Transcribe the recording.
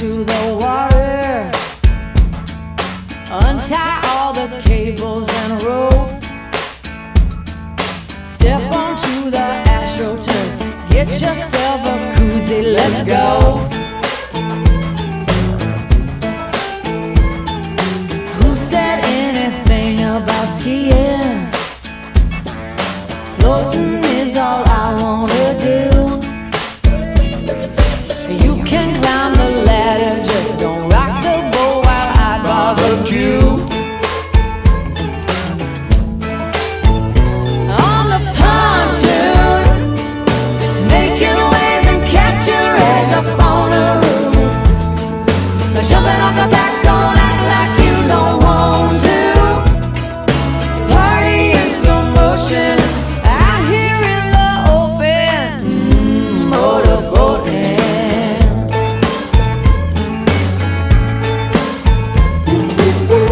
into the water. Untie all the cables and rope. Step onto the astroturf. Get yourself a koozie, let's go. Who said anything about skiing? Floating